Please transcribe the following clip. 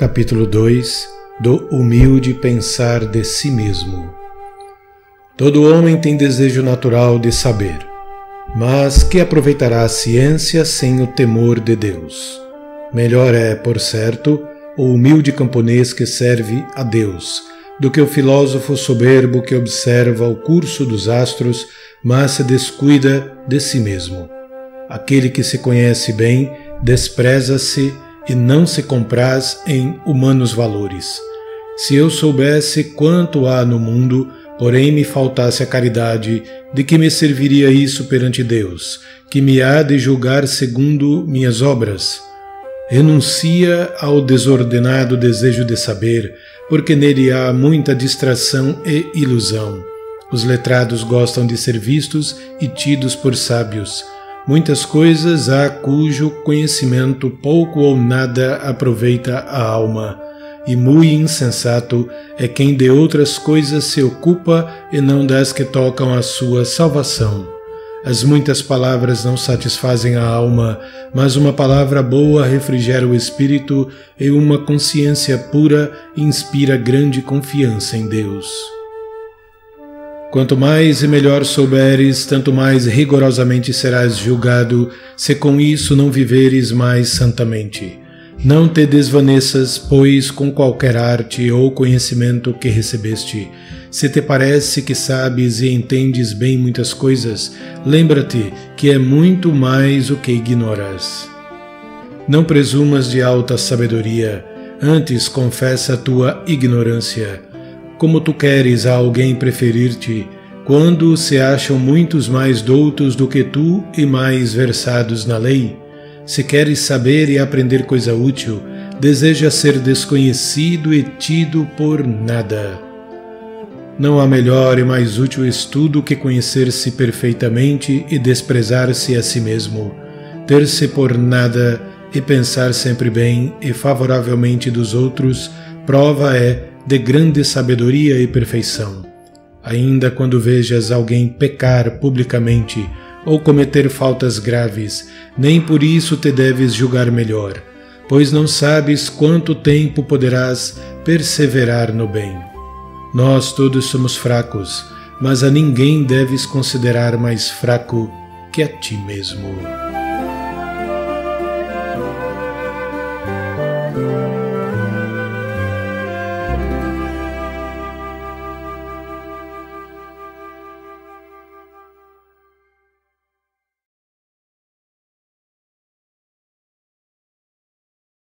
Capítulo 2 Do humilde pensar de si mesmo. Todo homem tem desejo natural de saber, mas que aproveitará a ciência sem o temor de Deus? Melhor é, por certo, o humilde camponês que serve a Deus, do que o filósofo soberbo que observa o curso dos astros, mas se descuida de si mesmo. Aquele que se conhece bem despreza-se e não se compraz em humanos valores. Se eu soubesse quanto há no mundo, porém me faltasse a caridade, de que me serviria isso perante Deus, que me há de julgar segundo minhas obras? Renuncia ao desordenado desejo de saber, porque nele há muita distração e ilusão. Os letrados gostam de ser vistos e tidos por sábios Muitas coisas há cujo conhecimento pouco ou nada aproveita a alma, e muito insensato é quem de outras coisas se ocupa e não das que tocam a sua salvação. As muitas palavras não satisfazem a alma, mas uma palavra boa refrigera o espírito e uma consciência pura inspira grande confiança em Deus. Quanto mais e melhor souberes, tanto mais rigorosamente serás julgado, se com isso não viveres mais santamente. Não te desvaneças, pois, com qualquer arte ou conhecimento que recebeste. Se te parece que sabes e entendes bem muitas coisas, lembra-te que é muito mais o que ignoras. Não presumas de alta sabedoria, antes confessa a tua ignorância como tu queres a alguém preferir-te, quando se acham muitos mais doutos do que tu e mais versados na lei? Se queres saber e aprender coisa útil, deseja ser desconhecido e tido por nada. Não há melhor e mais útil estudo que conhecer-se perfeitamente e desprezar-se a si mesmo, ter-se por nada e pensar sempre bem e favoravelmente dos outros, prova é de grande sabedoria e perfeição. Ainda quando vejas alguém pecar publicamente ou cometer faltas graves, nem por isso te deves julgar melhor, pois não sabes quanto tempo poderás perseverar no bem. Nós todos somos fracos, mas a ninguém deves considerar mais fraco que a ti mesmo.